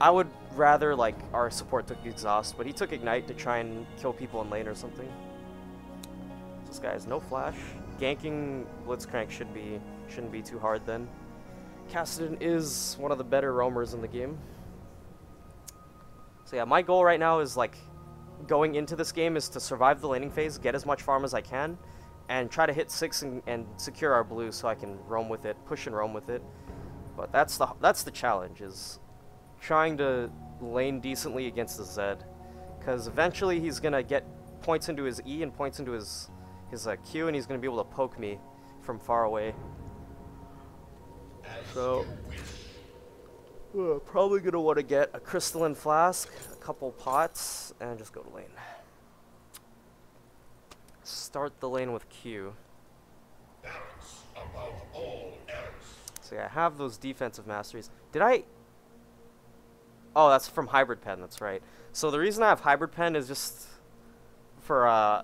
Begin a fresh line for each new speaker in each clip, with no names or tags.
I would rather like our support took exhaust, but he took ignite to try and kill people in lane or something. This guy has no flash. Ganking Blitzcrank should be shouldn't be too hard then. Kassadin is one of the better roamers in the game. So yeah, my goal right now is like going into this game is to survive the laning phase, get as much farm as I can, and try to hit six and, and secure our blue so I can roam with it, push and roam with it. But that's the that's the challenge is trying to lane decently against the Zed, because eventually he's gonna get points into his E and points into his his uh, Q, and he's gonna be able to poke me from far away. So uh, probably gonna want to get a crystalline flask, a couple pots, and just go to lane. Start the lane with Q. So yeah, I have those defensive masteries. Did I? Oh, that's from Hybrid Pen, that's right. So the reason I have Hybrid Pen is just for, uh,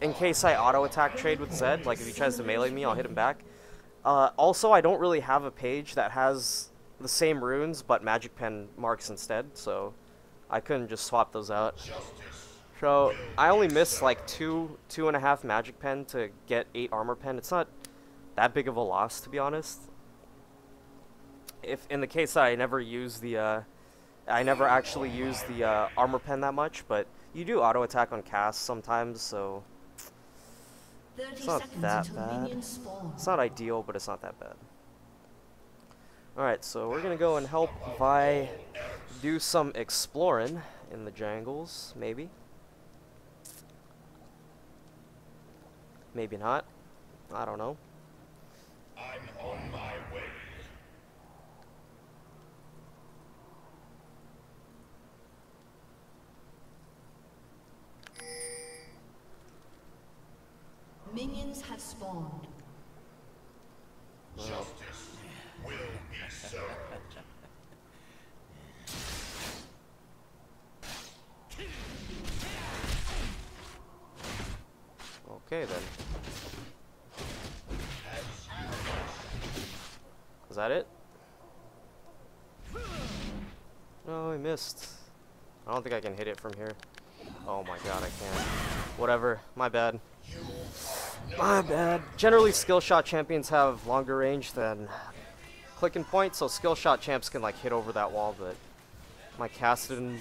in case I auto-attack trade with Zed, like if he tries to melee me, I'll hit him back. Uh, also, I don't really have a page that has the same runes, but Magic Pen marks instead, so I couldn't just swap those out. So, I only missed like two, two and a half Magic Pen to get eight Armor Pen. It's not that big of a loss, to be honest. If in the case I never use the, uh, I never actually use the uh, Armor Pen that much, but you do auto attack on cast sometimes, so it's not that bad. It's not ideal, but it's not that bad. Alright, so we're gonna go and help Vi do some exploring in the jangles, maybe. Maybe not. I don't know.
I'm on my
Minions have spawned.
Justice will be served.
Okay then. Is that it? No, I missed. I don't think I can hit it from here. Oh my god, I can't. Whatever, my bad. My bad. Generally, skill shot champions have longer range than click and point, so skill shot champs can like hit over that wall, but my Kassadin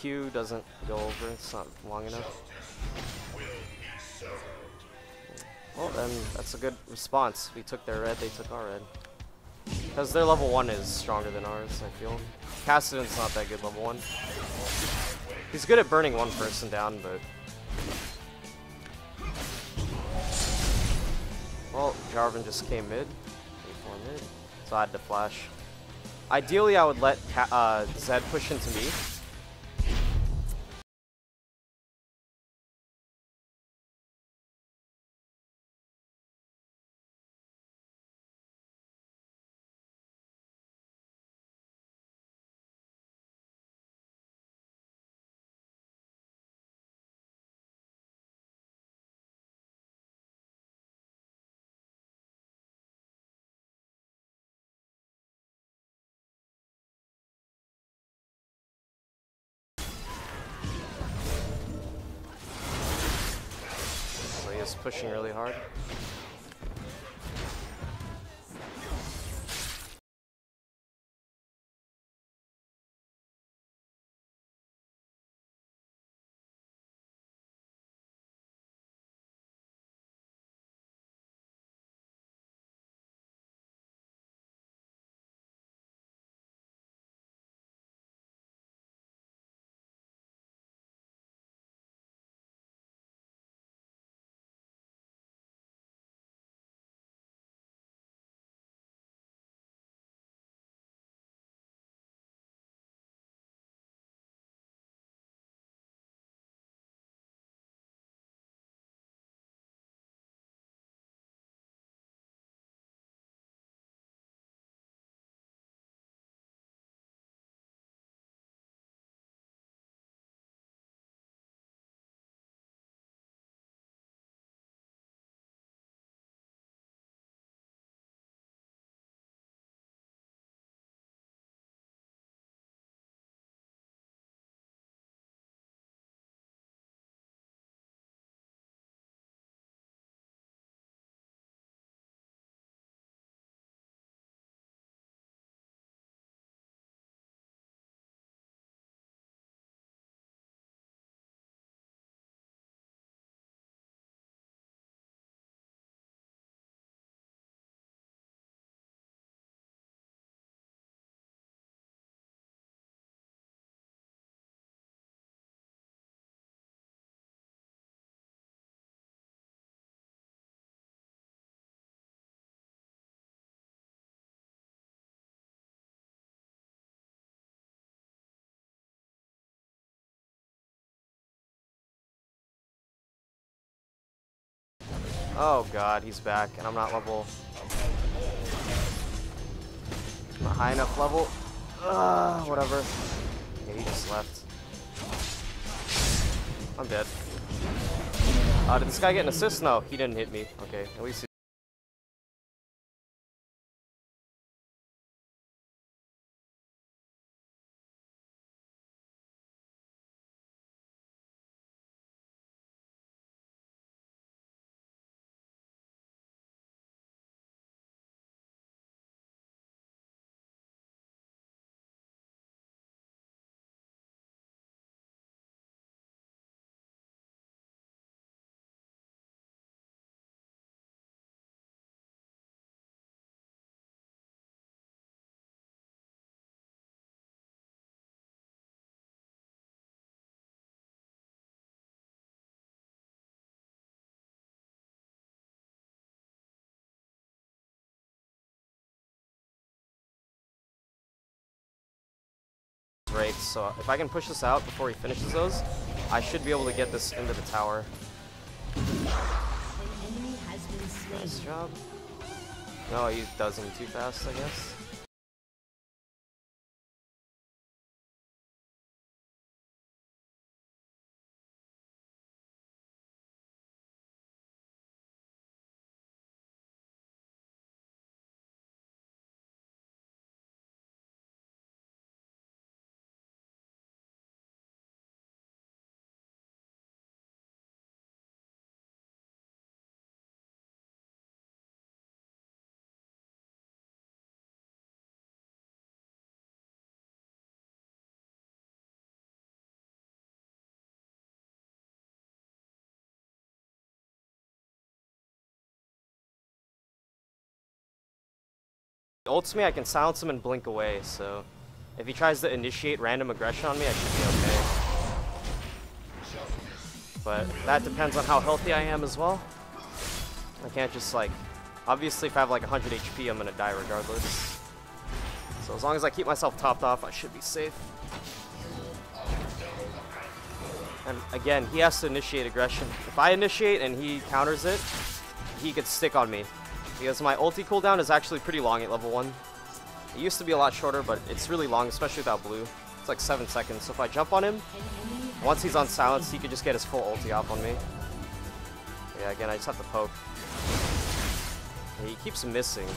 Q doesn't go over. It's not long enough. Well, then that's a good response. We took their red, they took our red. Because their level 1 is stronger than ours, I feel. Kassadin's not that good level 1. He's good at burning one person down, but... Well, Jarvan just came mid. J4 mid. So I had to flash. Ideally, I would let uh, Zed push into me. Pushing really hard. Oh god, he's back, and I'm not level. Not high enough level. Ugh, whatever. Yeah, he just left. I'm dead. Uh, did this guy get an assist? No, he didn't hit me. Okay, at least he So if I can push this out before he finishes those, I should be able to get this into the tower.
An enemy has been slain.
Nice job. No, he does them too fast, I guess. Ults me, I can silence him and blink away, so if he tries to initiate random aggression on me, I should be okay. But that depends on how healthy I am as well. I can't just like, obviously if I have like 100 HP, I'm gonna die regardless. So as long as I keep myself topped off, I should be safe. And again, he has to initiate aggression. If I initiate and he counters it, he could stick on me. Because my ulti cooldown is actually pretty long at level 1. It used to be a lot shorter, but it's really long, especially without blue. It's like 7 seconds, so if I jump on him, once he's on silence, he could just get his full ulti off on me. Yeah, again, I just have to poke. Yeah, he keeps missing.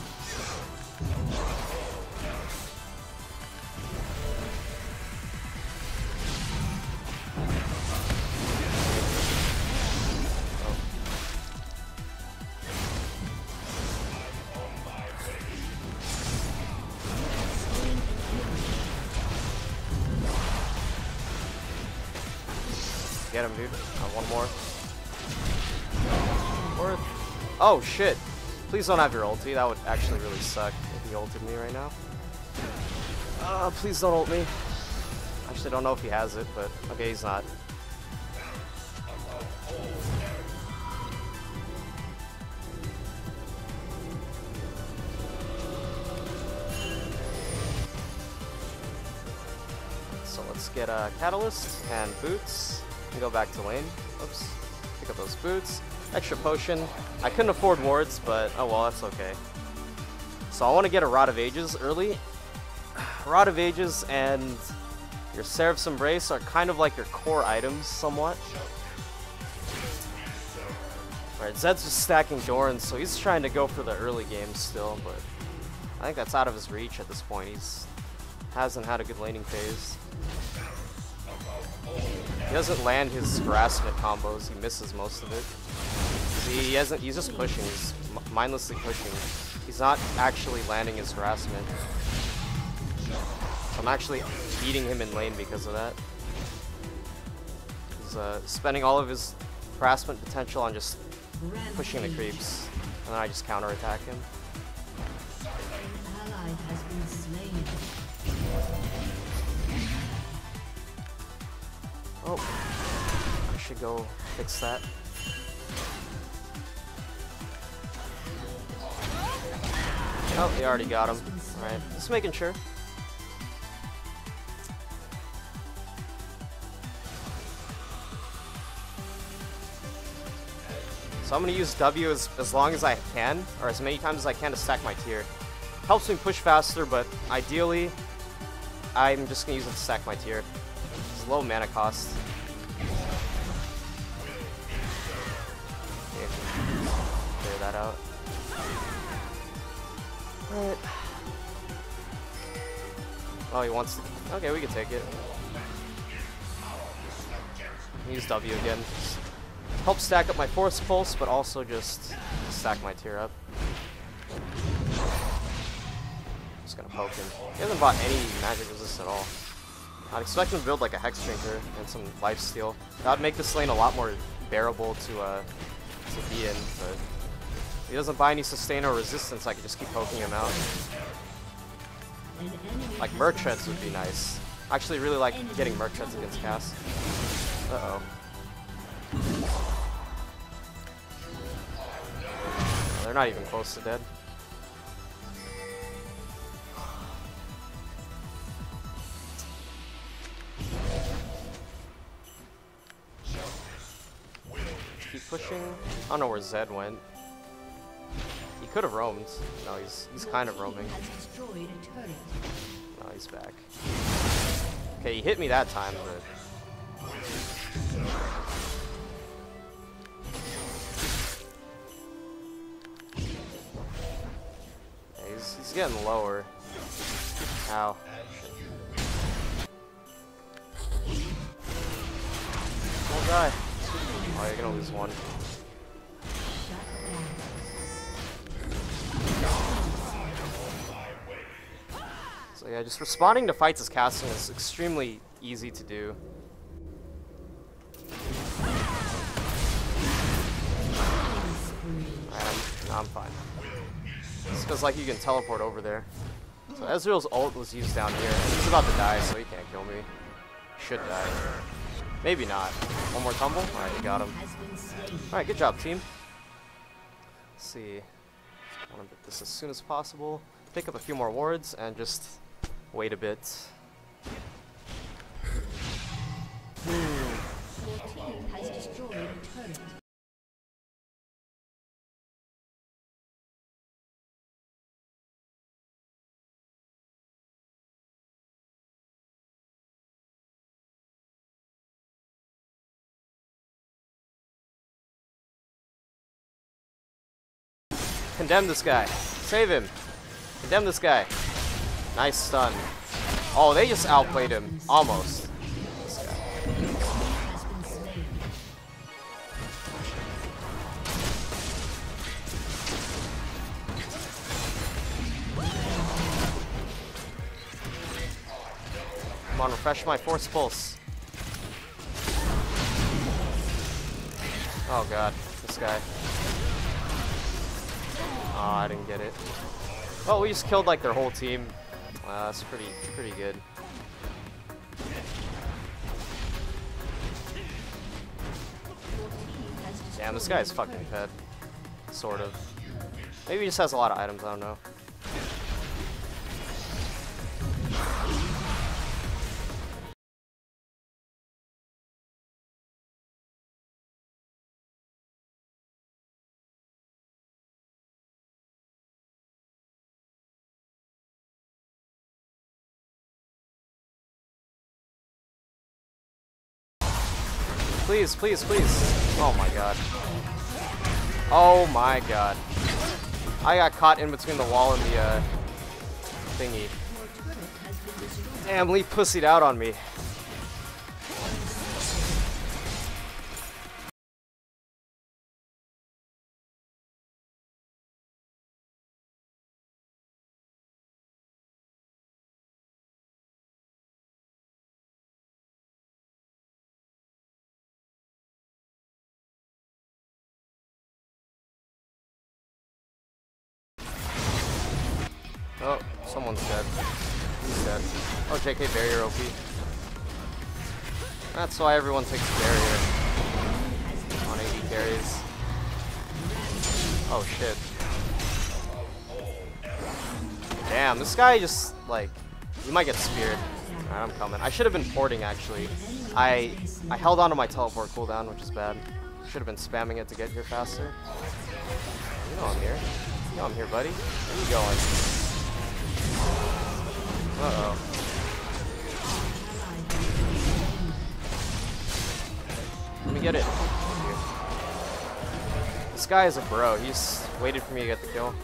Get him, dude. Uh, one more. Worth. Oh, shit. Please don't have your ulti. That would actually really suck if he ulted me right now. Uh, please don't ult me. Actually, don't know if he has it, but okay, he's not. So let's get a catalyst and boots go back to lane. Oops. Pick up those boots. Extra potion. I couldn't afford wards, but oh well, that's okay. So I want to get a Rod of Ages early. Rod of Ages and your Seraph's Embrace are kind of like your core items somewhat. Alright, Zed's just stacking Doran, so he's trying to go for the early game still, but I think that's out of his reach at this point. He's hasn't had a good laning phase. He doesn't land his harassment combos, he misses most of it. He hasn't, he's just pushing, he's mindlessly pushing. He's not actually landing his harassment. I'm actually beating him in lane because of that. He's uh, spending all of his harassment potential on just pushing the creeps, and then I just counterattack him. Oh, I should go fix that. Oh, they already got him. Alright, just making sure. So I'm gonna use W as, as long as I can, or as many times as I can to stack my tear. Helps me push faster, but ideally, I'm just gonna use it to stack my tear. It's low mana cost. Okay, clear that out. Alright. Oh, he wants. Okay, we can take it. Use W again. Help stack up my Force Pulse, but also just stack my tear up. Just gonna poke him. He hasn't bought any magic resist at all. I'd expect him to build like a Hex Drinker and some Life Steal. That would make this lane a lot more bearable to uh, to be in, but he doesn't buy any sustain or resistance, I could just keep poking him out. Like
has
Merc
been
would be nice. I actually really like getting Merc Treads against Cass. Uh-oh. They're not even close to dead. Pushing. I don't know where Zed went. He could have roamed. No, he's he's kind of roaming. No, he's back. Okay, he hit me that time, but Yeah, he's, he's getting lower. Ow. Don't die. Oh, you're gonna lose one. So yeah, just responding to fights as Kassadin is extremely easy to do. I'm, no, I'm fine. It's because like you can teleport over there. So Ezreal's ult was used down here. He's about to die, so he can't kill me. Should die. Maybe not. One more tumble? Alright, you got him. Alright, good job, team. Let's see. I want to get this as soon as possible. Pick up a few more wards and just wait a bit.
Your
Condemn this guy. Save him. Condemn this guy. Nice stun. Oh, they just outplayed him. Almost. Come on, refresh my force pulse. Oh god, this guy. Oh, I didn't get it. Well, we just killed like their whole team. That's pretty, pretty good. Damn, this guy's
a
fucking fed. Sort of. Maybe he just has a lot of items, I don't know. Please, please, please. Oh my god. Oh my god. I got caught in between the wall and the uh, thingy. Damn, Lee pussied out on me. JK barrier OP. That's why everyone takes barrier on AD carries. Oh shit. Damn, this guy just like you might get speared. I'm coming. I should have been porting actually. I I held onto my teleport cooldown, which is bad. Should have been spamming it to get here faster. You know I'm here. You know I'm here, buddy. Where you going? Uh-oh. Get it. This guy is a bro. He's waited for me to get the kill.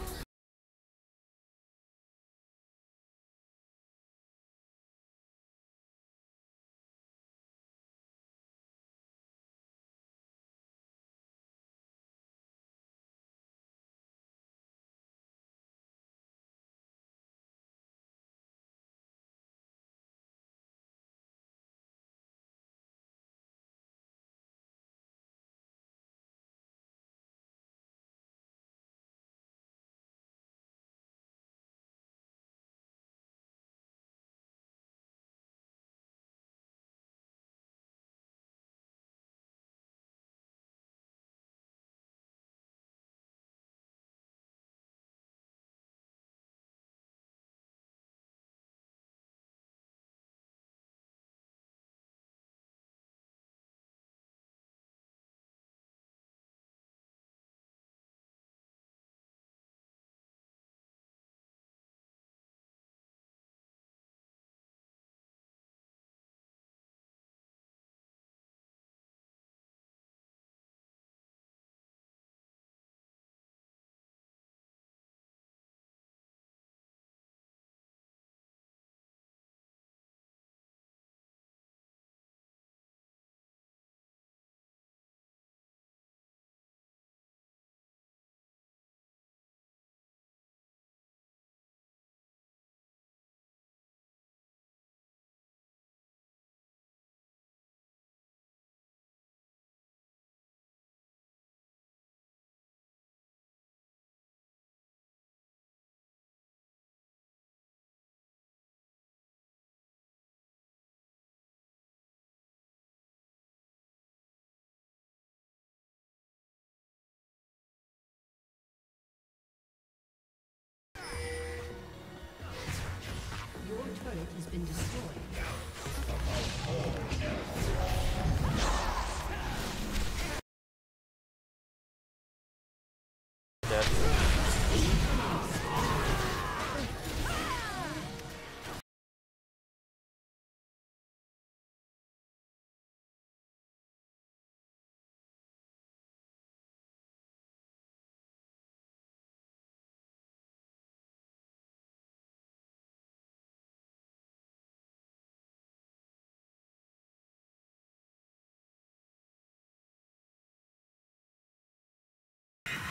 Dead.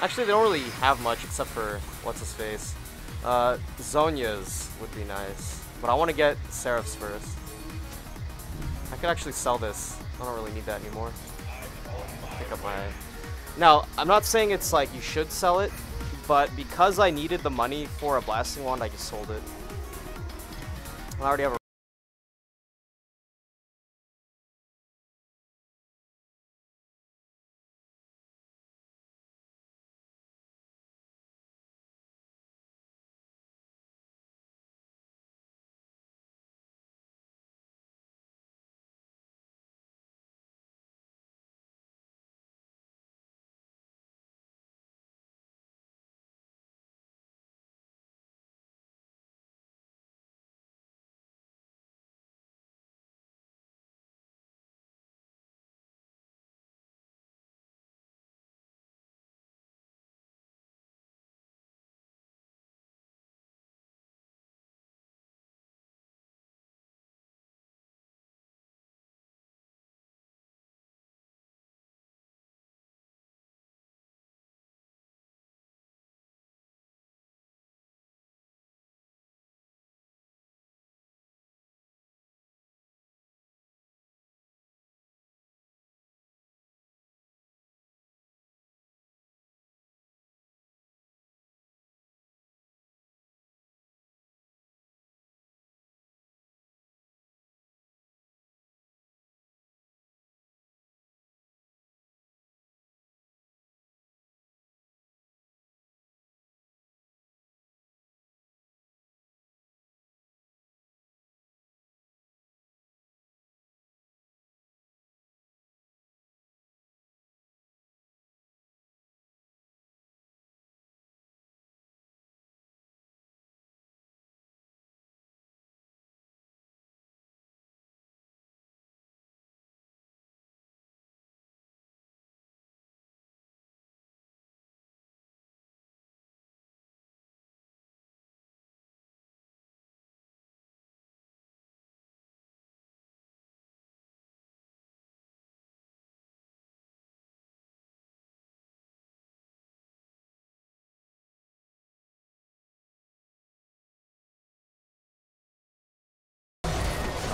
Actually, they don't really have much except for what's his face. Uh, would be nice, but I want to get Seraph's first. I could actually sell this. I don't really need that anymore. Pick up my. Now, I'm not saying it's like you should sell it, but because I needed the money for a blasting wand, I just sold it. I already have a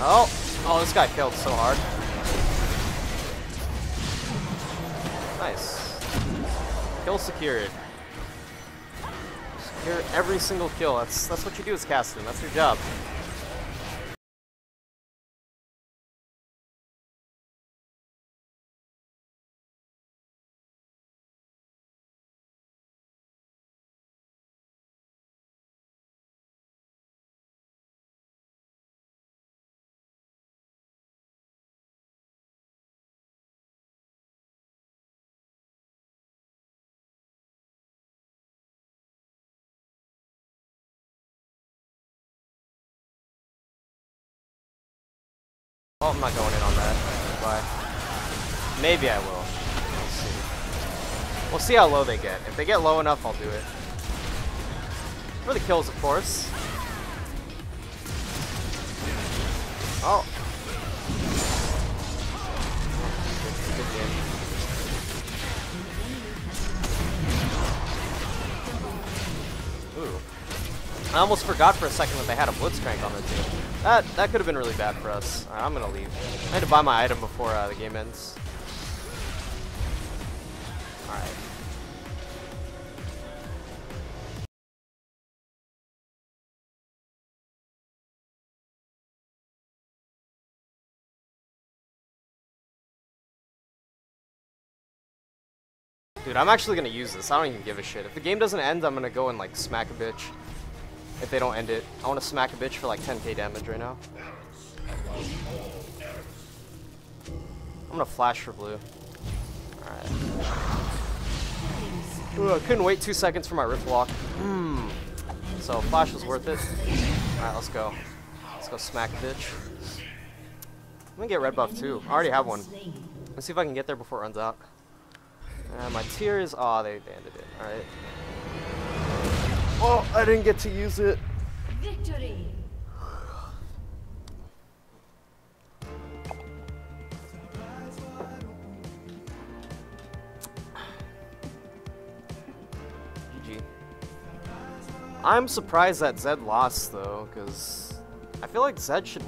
Oh, oh, this guy killed so hard. Nice. Kill secured. Secure every single kill. That's that's what you do as Kassadin. That's your job. Oh, I'm not going in on that. Why? Maybe I will. We'll see. We'll see how low they get. If they get low enough, I'll do it. For the kills, of course. Oh. Ooh. I almost forgot for a second that they had a Blitzcrank on their team. That that could have been really bad for us. Alright, I'm gonna leave. I had to buy my item before uh, the game ends. Alright. Dude, I'm actually gonna use this. I don't even give a shit. If the game doesn't end, I'm gonna go and like smack a bitch. If they don't end it. I wanna smack a bitch for like 10k damage right now. I'm gonna flash for blue. Alright. Ooh, I couldn't wait two seconds for my rift walk. Hmm. So flash was worth it. Alright, let's go. Let's go smack a bitch. I'm gonna get red buff too. I already have one. Let's see if I can get there before it runs out. Uh, my tears. Oh, they, they ended it. Alright. Oh, I didn't get to use it.
Victory!
GG. I'm surprised that Zed lost though, because I feel like Zed should